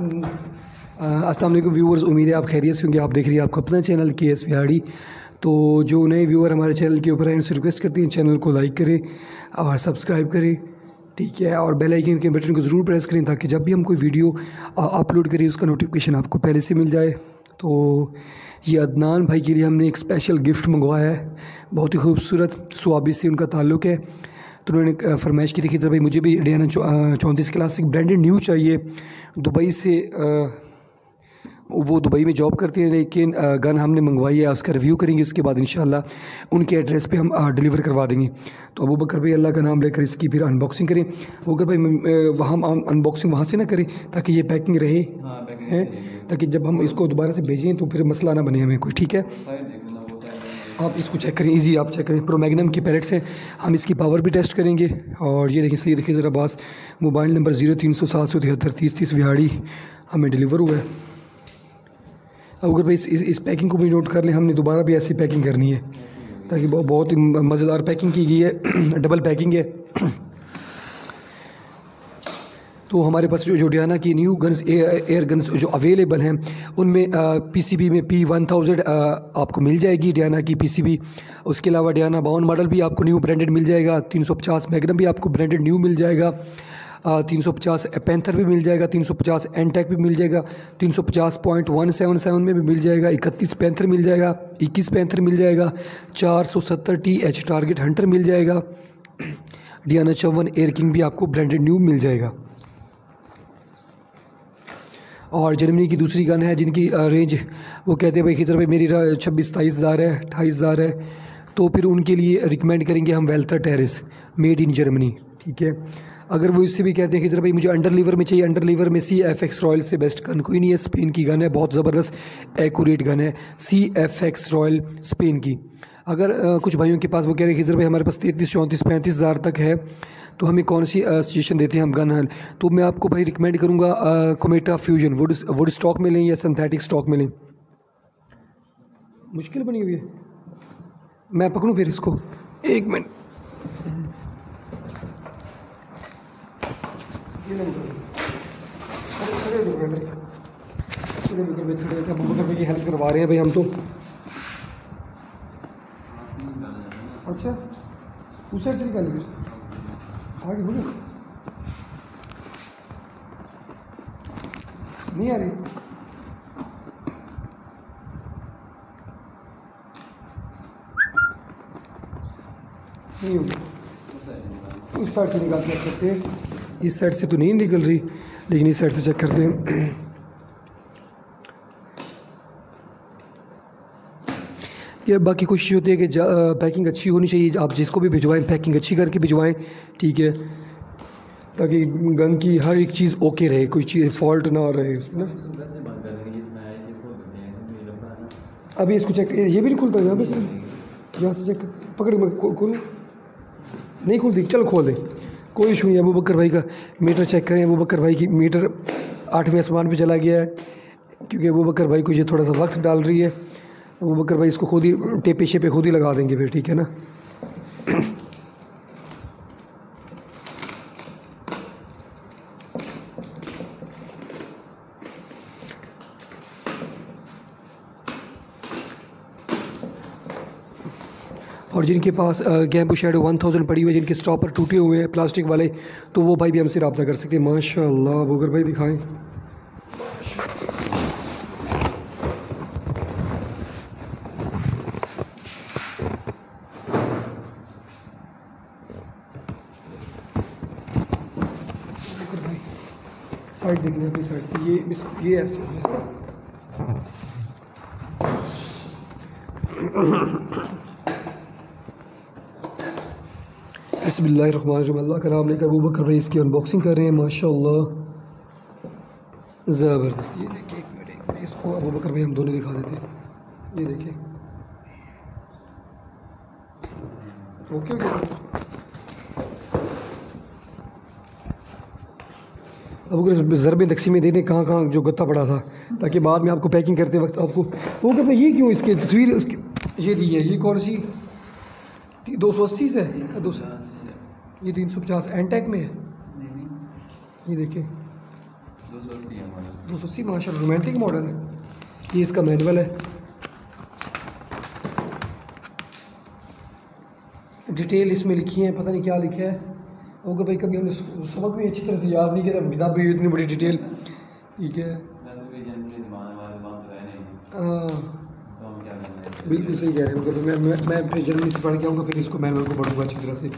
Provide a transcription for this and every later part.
अस्सलाम वालेकुम व्यूअर्स, उम्मीद है आप खैरियत से होंगे। आप देख रही हैं आपका अपना चैनल के एस विहाड़ी तो जो नए व्यूअर हमारे चैनल के ऊपर हैं उनसे रिक्वेस्ट करती हैं, चैनल को लाइक करें और सब्सक्राइब करें, ठीक है? और बेल आइकन के बटन को ज़रूर प्रेस करें ताकि जब भी हम कोई वीडियो अपलोड करें, उसका नोटिफिकेशन आपको पहले से मिल जाए। तो ये अदनान भाई के लिए हमने एक स्पेशल गिफ्ट मंगवाया है। बहुत ही खूबसूरत सुबी से उनका ताल्लुक़ है। तो उन्होंने फरमाइश की थी कि भाई मुझे भी डियाना चौंतीस क्लासिक ब्रांडेड न्यू चाहिए दुबई से वो दुबई में जॉब करते हैं लेकिन गन हमने मंगवाई है उसका रिव्यू करेंगे उसके बाद इन उनके एड्रेस पे हम डिलीवर करवा देंगे। तो अबू बकर भाई अल्लाह का नाम लेकर इसकी फिर अनबॉक्सिंग करें। वो कर भाई वहाँ हम अनबॉक्सिंग वहाँ से ना करें ताकि ये पैकिंग रहे हाँ, है ताकि जब हम इसको दोबारा से भेजें तो फिर मसला ना बने हमें कोई ठीक है। आप इसको चेक करें इजी आप चेक करें। प्रोमैग्नम के पैलेट हैं हम इसकी पावर भी टेस्ट करेंगे। और ये देखिए सही देखिए ज़रा बास मोबाइल नंबर ज़ीरो तीन सौ सात सौ तिहत्तर तीस तीस विहाड़ी हमें डिलीवर हुआ है। अब अगर भाई इस, इस पैकिंग को भी नोट कर लें हमने दोबारा भी ऐसी पैकिंग करनी है। ताकि बहुत ही मज़ेदार पैकिंग की गई है। डबल पैकिंग है। तो हमारे पास जो जो की न्यू गन्स एयर गन्स जो अवेलेबल हैं, उनमें पीसीबी में पी वन थाउज़ेंड आपको मिल जाएगी डियाना की पीसीबी उसके अलावा डियाना बावन मॉडल भी आपको न्यू ब्रांडेड मिल जाएगा, तीन सौ पचास मैगनम भी आपको ब्रांडेड न्यू मिल जाएगा तीन सौ पचास पैंथर भी मिल जाएगा, तीन सौ पचास एनटेक भी मिल जाएगा, तीन सौ पचास पॉइंट वन सेवन सेवन में भी मिल जाएगा, इकतीस पैंथर मिल जाएगा, इक्कीस पैंथर मिल जाएगा, चार सौ सत्तर टी एच टारगेट हंटर मिल जाएगा डियाना चौवन एयर किंग भी आपको ब्रांडेड न्यू मिल जाएगा। और जर्मनी की दूसरी गन है जिनकी रेंज वो कहते हैं, भाई खिजर भाई, मेरी छब्बीस, सताईस हज़ार है, अट्ठाईस हज़ार है। तो फिर उनके लिए रिकमेंड करेंगे हम Walther Terrus made in Germany ठीक है? अगर वो इससे भी कहते हैं कि जरा भाई, मुझे अंडर लीवर में चाहिए अंडर लीवर में सी एफ़ एक्स रॉयल से बेस्ट गन कोई नहीं है स्पेन की गन है, बहुत ज़बरदस्त एक्यूरेट गन है C F X Royal Spain की। अगर कुछ भाइयों के पास वो कह रहे हैं कि भाई हमारे पास तैंतीस, चौंतीस, पैंतीस हज़ार तक है तो हमें कौन सी सजेशन देते हैं हम गन हल तो मैं आपको भाई रिकमेंड करूँगा Cometa fusion wood wood stock में लें या सिंथेटिक स्टॉक में लें। मुश्किल बनी हुई है। मैं पकड़ूँ फिर इसको? एक मिनट। हेल्प करवा रहे हैं भाई हम तो। अच्छा उस साइड से निकालिए फिर। आगे हो गया नहीं आ रही। नहीं होगी। इस साइड से निकाल करते हैं। इस साइड से तो नहीं निकल रही, लेकिन इस साइड से चेक करते हैं। कि बाकी कोशिश होती है कि पैकिंग अच्छी होनी चाहिए। आप जिसको भी भिजवाएँ पैकिंग अच्छी करके भिजवाएँ, ठीक है? ताकि गन की हर एक चीज़ ओके रहे, कोई चीज़ फॉल्ट ना रहे उसमें ना? अभी इसको चेक ये भी नहीं खुलता? यहाँ पे यहाँ से चेक पकड़ खोल। नहीं खुलती? चलो खोल दे। कोई इशू नहीं अबू बकर भाई का मीटर चेक करें। अबू बकर भाई की मीटर आठवें आसमान पे चला गया है, क्योंकि अबू बकर भाई को ये थोड़ा सा वक्त डाल रही है। वो बकर भाई इसको खुद ही टेपे शेपे खुद ही लगा देंगे फिर, ठीक है ना? और जिनके पास गैम्पू शेडो वन थाउज़ेंड पड़ी हुई है, जिनके स्टॉपर टूटे हुए हैं प्लास्टिक वाले तो वो भाई भी हमसे रबता कर सकते हैं। माशा बुगर भाई दिखाएँ। साइड देख लें अपनी साइड से। ये ये ऐसे हो बसमिल्लाम अल्लाह का नाम लेकर वो बकर भाई इसकी अनबॉक्सिंग कर रहे हैं, माशाल्लाह। ज़बरदस्त। ये देखिए एक मिनट इसको अबू बकर भाई हम दोनों दिखा देते हैं। ये देखिए ओके ओके। अब अगर ज़रबे तकसीमें देने कहाँ कहाँ जो गत्ता पड़ा था ताकि बाद में आपको पैकिंग करते वक्त आपको वो कहते हैं ये क्यों इसकी तस्वीर उसकी ये दी है ये कौन सी? दो सौ अस्सी से? दो सौ ये तीन सौ पचास एनटेक में है? ये देखिए। दो सौ अस्सी माशा रोमांटिक मॉडल है। ये इसका मैनुअल है। डिटेल इसमें लिखी है पता नहीं क्या लिखा है। होगा भाई कभी हमने सबक भी अच्छी तरह से याद नहीं किया किताब भी इतनी बड़ी डिटेल। ठीक है। हाँ। बिल्कुल सही कह रहे हैं तो मैं मैं मैं फिर जर्मनी से पढ़ के आऊँगा फिर इसको मैनुअल को पढ़ूँगा अच्छी तरह से।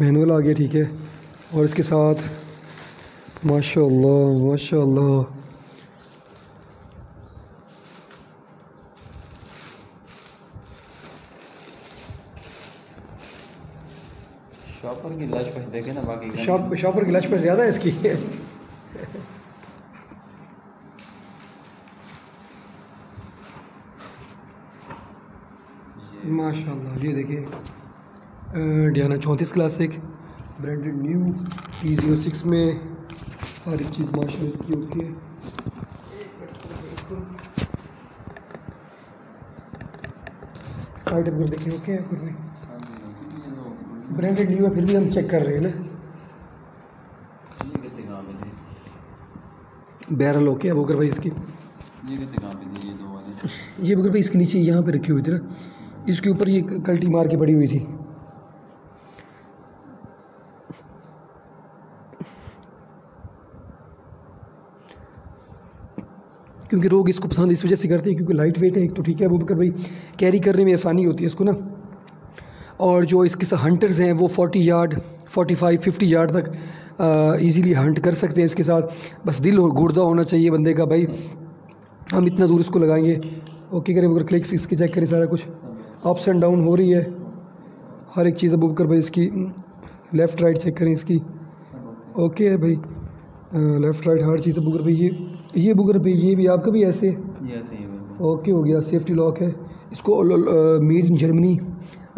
मैनुअल आ गया ठीक है। और इसके साथ माशाल्लाह माशाल्लाह शॉपर की लश पर देखे ना बाकी शॉप शॉपर की लश पर ज़्यादा है इसकी। माशाल्लाह ये देखिए। डियाना चौंतीस classic branded new T zero six में हर एक चीज़ माशा इसकी ओके साइड पर देखिए ओके है फिर भी ब्रांडेड न्यू है फिर भी हम चेक कर रहे हैं ना। बैरल ओके अब बकर भाई इसकी। ये ये बकर भाई इसके नीचे यहाँ पे रखी हुई थी ना। इसके ऊपर ये कल्टी मार के पड़ी हुई थी। क्योंकि लोग इसको पसंद इस वजह से करते हैं क्योंकि लाइट वेट है एक तो ठीक है वो बकर भाई कैरी करने में आसानी होती है इसको ना। और जो इसके साथ हंटर्स हैं वो forty yard forty five fifty yard तक इजीली हंट कर सकते हैं इसके साथ। बस दिल और गुर्दा होना चाहिए बंदे का भाई। हम इतना दूर इसको लगाएँगे। ओके करें मगर क्लिक्स इसकी चेक करें सारा कुछ। अप्स एंड डाउन हो रही है। हर एक चीज़ अब कर भाई इसकी लेफ़्ट राइट चेक करें इसकी। ओके है भाई। लेफ़्ट राइट हर चीज़ बुकर भाई ये ये बुकर भाई ये भी आपका भी ऐसे? ये ऐसे ओके हो गया। सेफ्टी लॉक है। इसको मेड इन जर्मनी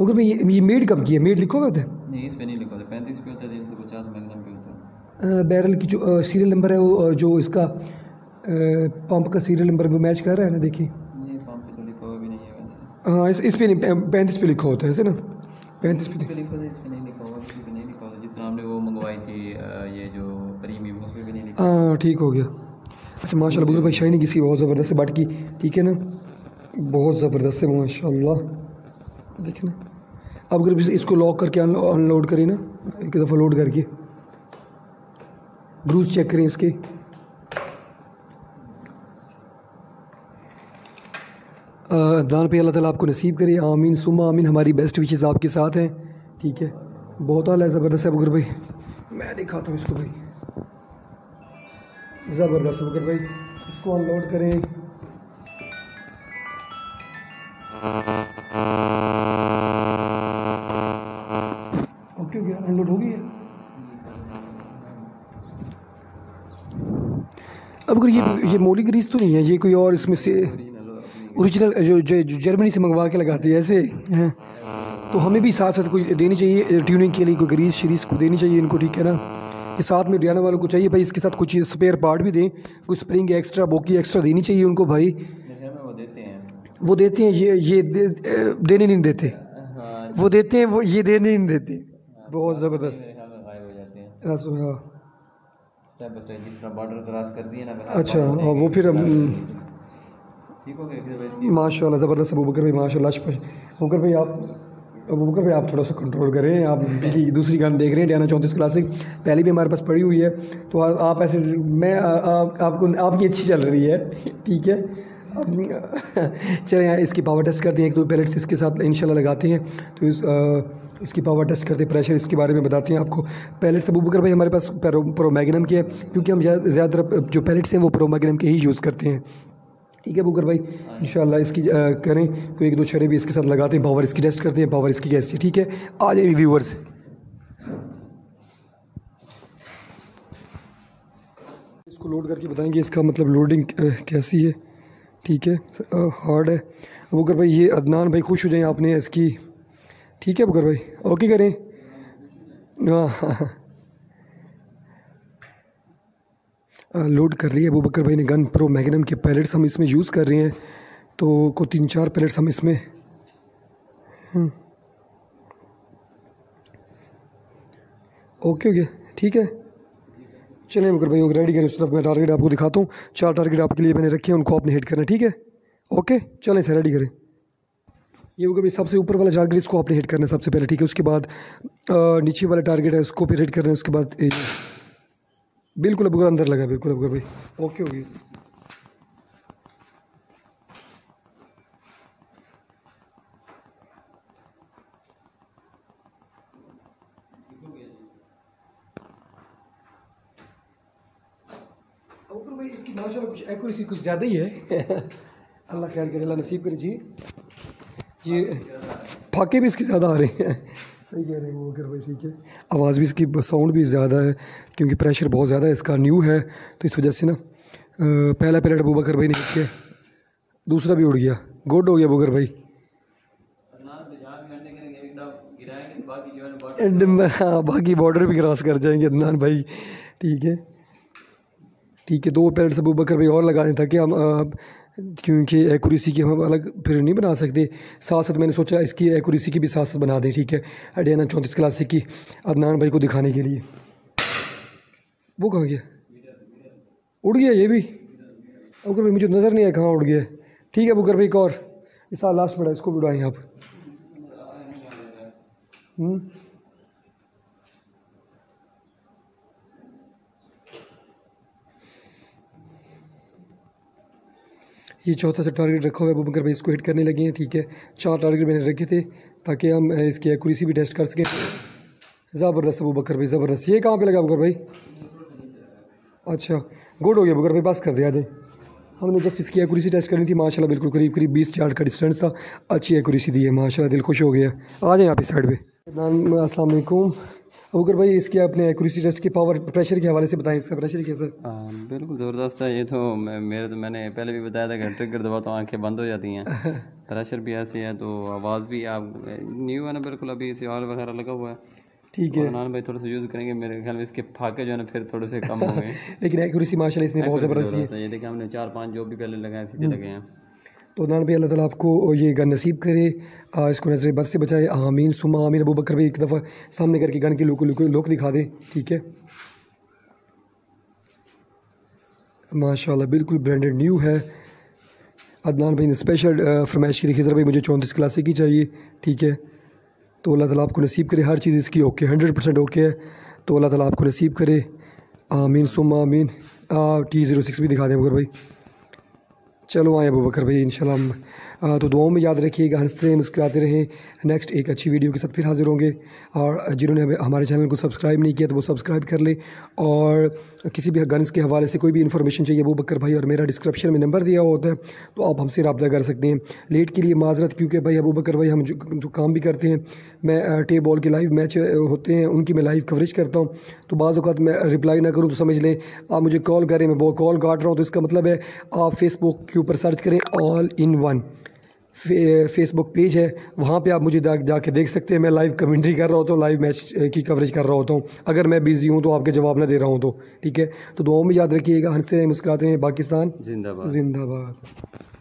ओके भाई ये, ये मेड कब की है? मेड लिखो हुआ है। नहीं इस पे नहीं लिखा। होता पैंतीस पे होता है तीन सौ पचास मैगनम पे होता है। बैरल की जो सीरियल नंबर है वो जो इसका पंप का सीरियल नंबर वो मैच कर रहा है ना देखिए। तो है हाँ इस इस पे नहीं पैंतीस पे लिखा होता है ना? पैंतीस पे पे लिखा। था इस पे नहीं लिखा हुआ इस पे नहीं लिखा होता जिस तरह हमने वो मंगवाई थी ये जो प्रीमियम उस पे भी नहीं लिखा। हाँ ठीक हो गया। अच्छा माशाल्लाह बुज़ुर्ग भाई शाइनिंग किसी बहुत ज़बरदस्त है बट की ठीक है ना? बहुत ज़बरदस्त है माशाल्लाह। देखें ना। अब अगर इसको लॉक करके अनलोड करें ना, एक दफ़ा लोड करके। ब्रूज चेक करें इसके। दान पे अल्लाह ताला आपको नसीब करे। आमीन। सुमा आमीन। हमारी बेस्ट विशेज़ आपके साथ हैं। ठीक है। बहुत आला है, ज़बरदस्त है, बुगर भाई। मैं दिखाता हूँ इसको भाई। ज़बरदस्त बुगर भाई। इसको अनलोड करें। अब अगर ये ये मोली ग्रीस तो नहीं है ये कोई और इसमें से ओरिजिनल जो जो जर्मनी से मंगवा के लगाती है ऐसे हैं। तो हमें भी साथ साथ कोई देनी चाहिए ट्यूनिंग के लिए कोई ग्रीस शरीस को देनी चाहिए इनको ठीक है ना? ये साथ में डियाना वालों को चाहिए भाई इसके साथ कुछ स्पेयर पार्ट भी दें कुछ स्प्रिंग एक्स्ट्रा बोकी एक्स्ट्रा देनी चाहिए उनको भाई। वो देते हैं। वो देते हैं ये ये दे, देने नहीं देते। हाँ। वो देते हैं वो ये देने नहीं देते। बहुत ज़बरदस्त। स्टेप बाय स्टेप जिस तरह बॉर्डर क्रॉस कर दिए ना अच्छा वो फिर हम ठीक हो गया फिर ज़बरदस्त अबू बकर भाई माशा अबू बकर भाई आप अबू बकर भाई आप थोड़ा सा कंट्रोल करें आप पीछे दूसरी गान देख रहे हैं डियाना चौंतीस क्लासिक पहले भी हमारे पास पड़ी हुई है तो आ, आप ऐसे मैं आ, आपको आपकी अच्छी चल रही है ठीक है? चलें इसकी पावर टेस्ट करते हैं एक दो पैलेट्स इसके साथ इंशाल्लाह लगाते हैं तो इस आ, इसकी पावर टेस्ट करते हैं प्रेशर इसके बारे में बताते हैं आपको। पैलेट्स अबू बकर भाई हमारे पास प्रो, प्रो मैगनम के हैं क्योंकि हम ज़्यादातर जो पैलेट्स हैं वो प्रो मैगनम के ही यूज़ करते हैं। ठीक है बुकर भाई? इंशाल्लाह इसकी अ, करें कोई एक दो छड़े भी इसके साथ लगाते हैं पावर इसकी टेस्ट करते हैं पावर इसकी कैसी है ठीक है? आ जाए व्यूअर्स इसको लोड करके बताएँगे इसका मतलब लोडिंग कैसी है? ठीक है हार्ड है। बुकर भाई ये अदनान भाई खुश हो जाएँ आपने इसकी। ठीक है बकर भाई? ओके करें? लोड कर रही है अबू बकर भाई ने गन प्रो मैगनम के पैलेट्स हम इसमें यूज़ कर रहे हैं। तो को तीन चार पैलेट्स हम इसमें। हम्म। ओके ओके ठीक है। चलिए मगर भाई रेडी करें उस तरफ़। मैं टारगेट आपको दिखाता हूँ। चार टारगेट आपके लिए मैंने रखे हैं, उनको आपने हिट करना ठीक है? ओके चलें सर रेडी करें। ये होगा भाई सबसे ऊपर वाला टारगेट इसको आपने हिट करना है सबसे पहले, ठीक है? उसके बाद नीचे वाला टारगेट है, उसको फिर हिट करना है, उसके बाद बिल्कुल अब अंदर लगा बिल्कुल अब भाई। ओके हो गया भाई इसकी माशा कुछ एक्यूरेसी कुछ ज़्यादा ही है। अल्लाह ख्याल करे, अल्लाह नसीब करे, जी। ये फाके भी इसके ज़्यादा आ रहे हैं। सही कह रहे हैं वो अगर भाई ठीक है। आवाज़ भी इसकी साउंड भी ज़्यादा है क्योंकि प्रेशर बहुत ज़्यादा है इसका न्यू है तो इस वजह से ना पहला पैलेट अबू बकर भाई ने हिट किया दूसरा भी उड़ गया। गुड हो गया बुकर भाई। हाँ बाकी बॉर्डर भी क्रॉस कर जाएँगे अदनान भाई ठीक है। ठीक है दो पैलेट्स अबू बकर भाई और लगा दें ताकि हम क्योंकि एक्यूरेसी की हम अलग फिर नहीं बना सकते। साथ साथ मैंने सोचा इसकी एक्यूरेसी की भी साथ साथ बना दें, ठीक है? अडियाना चौंतीस क्लासिक की अदनान भाई को दिखाने के लिए। वो कहाँ गया? उड़ गया ये भी? अगर भाई, मुझे नज़र नहीं आया कहाँ उड़ गया ठीक है बुकर भाई, एक और। इस लास्ट पड़ा इसको भी उड़ाएँ आप। ये चौथा सा टारगेट रखा हुआ है बकर भाई इसको हिट करने लगे हैं, ठीक है। चार टारगेट मैंने रखे थे, ताकि हम इसकी एक्यूरेसी भी टेस्ट कर सकें। ज़बरदस्त अबू बकर भाई, ज़बरदस्त। ये कहाँ पे लगा बकर भाई? अच्छा गुड हो गया बकर भाई, बस कर दिया जाए हमने जस्ट इसकी एक्यूरेसी टेस्ट करनी थी, माशाल्लाह बिल्कुल करीब करीब बीस यार्ड का डिस्टेंस था। अच्छी एक्यूरेसी दी है, माशाल्लाह, दिल खुश हो गया। आ जाए यहाँ पे साइड पर अस्सलाम वालेकुम। अबूकर भाई इसके अपने एक्यूरेसी टेस्ट की पावर प्रेशर के हवाले से बताएँ इसका प्रेशर कैसा? हाँ बिल्कुल ज़बरदस्त है। ये तो मेरे तो मैंने पहले भी बताया था कि ट्रिगर दबा तो आँखें बंद हो जाती हैं। प्रेशर भी ऐसे है तो आवाज़ भी आप न्यू है ना बिल्कुल अभी इसे ऑयल वगैरह लगा हुआ है। ठीक है। नान भाई थोड़ा सा यूज़ करेंगे मेरे ख्याल में इसके फाके जो है ना फिर थोड़े से कम हो गए लेकिन एक्यूरेसी माशाल्लाह इसने बहुत ज़बरदस्त है। ये देखिए हमने चार पाँच जो भी पहले लगाए सीधे लगे हैं। तो नान भाई अल्लाह ताला आपको ये गन नसीब करे। आ, इसको नज़र बद से बचाए। आमीन। सुमा आमीन। अबू बकर भाई एक दफ़ा सामने करके गन की लुक लुक लुक दिखा दे। ठीक है? माशाल्लाह बिल्कुल ब्रांडेड न्यू है। अदनान भाई ने स्पेशल फरमाइश की देखिए भाई मुझे चौंतीस क्लासिक ही चाहिए। ठीक है? तो अल्लाह ताला आपको नसीब करे हर चीज़ इसकी। ओके हंड्रेड परसेंट ओके है। तो अल्लाह ताला आपको नसीब करे। आमीन सुमा आमीन। टी ज़ीरो सिक्स भी दिखा दें मगर भाई। चलो आए अबू बकर भाई इंशाल्लाह तो दुआओं में याद रखिएगा हँसते रहें मुस्कुराते रहें नेक्स्ट एक अच्छी वीडियो के साथ फिर हाज़िर होंगे। और जिन्होंने हमारे चैनल को सब्सक्राइब नहीं किया तो वो सब्सक्राइब कर लें। और किसी भी गन्स के हवाले से कोई भी इन्फॉर्मेशन चाहिए अबू बकर भाई और मेरा डिस्क्रिप्शन में नंबर दिया होता है तो आप हमसे रबा कर सकते हैं। लेट के लिए माजरत क्योंकि भाई अबू बकर भाई हम जो, काम भी करते हैं मैं टे बॉल के लाइव मैच होते हैं उनकी मैं लाइव कवरेज करता हूँ। तो बाज़ अवत मैं रिप्लाई ना करूँ तो समझ लें आप मुझे कॉल करें मैं कॉल काट रहा हूँ तो इसका मतलब है आप फेसबुक के ऊपर सर्च करें ऑल इन वन फे, फेसबुक पेज है वहाँ पे आप मुझे जा जाके देख सकते हैं। मैं लाइव कमेंट्री कर रहा होता हूँ लाइव मैच की कवरेज कर रहा होता हूँ। अगर मैं बिज़ी हूँ तो आपके जवाब ना दे रहा हूँ तो ठीक है? तो दुआओं में याद रखिएगा हँसते हैं मुस्कुराते हैं पाकिस्तान जिंदाबाद। जिंदाबाद।